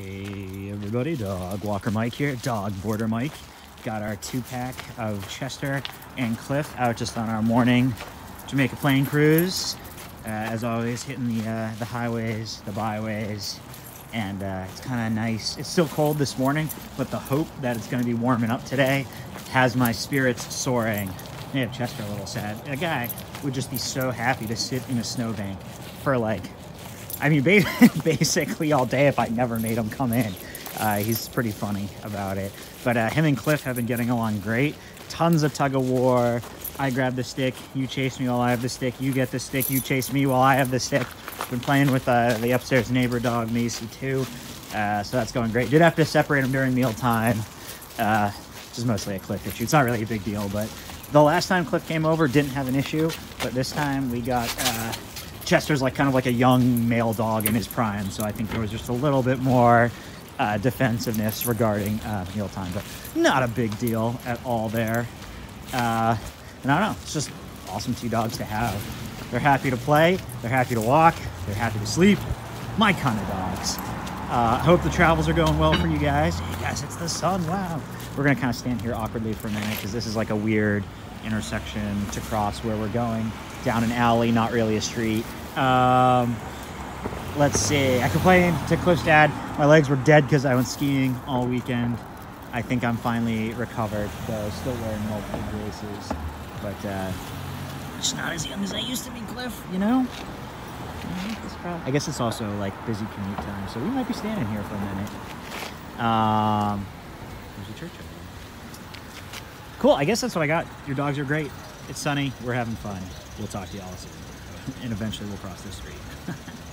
Hey everybody, Dog Walker Mike here, Dog Boarder Mike. Got our two pack of Chester and Cliff out just on our morning Jamaica Plain cruise. Uh, as always, hitting the uh, the highways, the byways, and uh, it's kind of nice. It's still cold this morning, but the hope that it's going to be warming up today has my spirits soaring. Yeah, Chester a little sad. A guy would just be so happy to sit in a snowbank for like I mean, basically all day if I never made him come in. Uh, he's pretty funny about it. But uh, him and Cliff have been getting along great. Tons of tug of war. I grab the stick, you chase me while I have the stick. You get the stick, you chase me while I have the stick. Been playing with uh, the upstairs neighbor dog, Macy, too. Uh, so that's going great. Did have to separate them during meal time, uh, which is mostly a Cliff issue. It's not really a big deal, but the last time Cliff came over didn't have an issue, but this time we got uh, Chester's like kind of like a young male dog in his prime, so I think there was just a little bit more uh, defensiveness regarding uh, mealtime, but not a big deal at all there. Uh, and I don't know, it's just awesome two dogs to have. They're happy to play, they're happy to walk, they're happy to sleep. My kind of dogs. Uh, I hope the travels are going well for you guys. Hey guys, it's the sun, wow. We're gonna kind of stand here awkwardly for a minute because this is like a weird intersection to cross where we're going down an alley, not really a street. Um, let's see. I complained to Cliff's dad. My legs were dead because I went skiing all weekend. I think I'm finally recovered, though still wearing multiple braces. But uh, just not as young as I used to be, Cliff, you know? I guess it's also like busy commute time, so we might be standing here for a minute. Um, there's a church over there. Cool, I guess that's what I got. Your dogs are great. It's sunny. We're having fun. We'll talk to y'all soon. And eventually we'll cross the street.